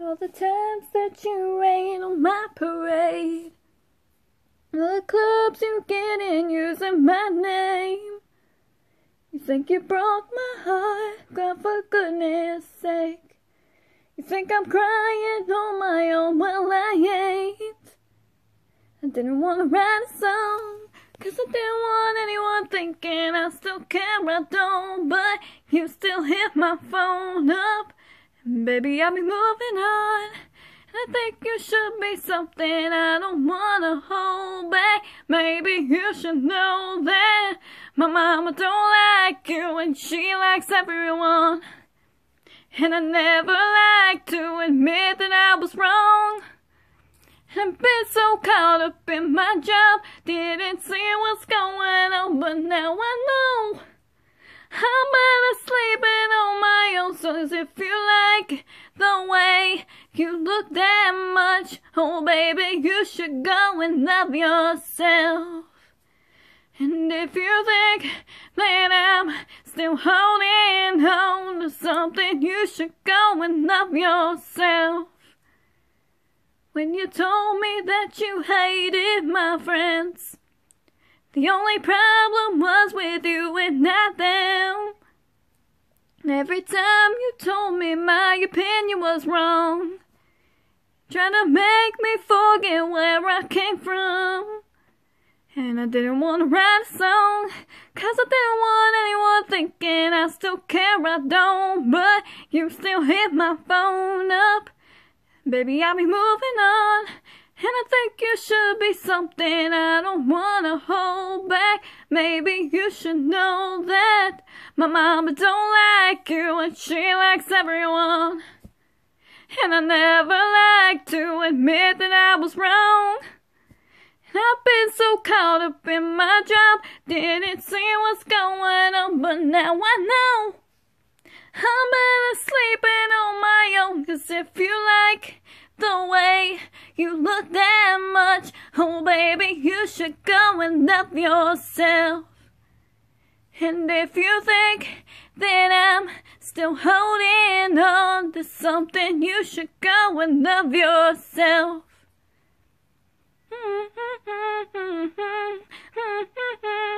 All the times that you rain on my parade. All the clubs you get in using my name. You think you broke my heart, God, for goodness sake. You think I'm crying on my own, well, I ain't. I didn't want to write a song, cause I didn't want anyone thinking I still care, I don't. But you still hit my phone up. Baby, I'll be moving on. I think you should be something I don't wanna hold back. Maybe you should know that my mama don't like you and she likes everyone. And I never like to admit that I was wrong. I've been so caught up in my job, didn't see what's going on, but now I know. I'm so if you like the way you look that much, oh baby, you should go and love yourself. And if you think that I'm still holding on to something, you should go and love yourself. When you told me that you hated my friends, the only problem was with you and not them. Every time you told me my opinion was wrong, trying to make me forget where I came from. And I didn't want to write a song, cause I didn't want anyone thinking I still care, I don't. But you still hit my phone up. Baby, I'll be moving on. And I think you should be something I don't wanna hold back. Maybe you should know that my mama don't like you and she likes everyone. And I never like to admit that I was wrong. And I've been so caught up in my job, didn't see what's going on, but now I know. I'm better sleeping on my own, cause if you like the way you look that much, oh baby, you should go and love yourself. And if you think that I'm still holding on to something, you should go and love yourself.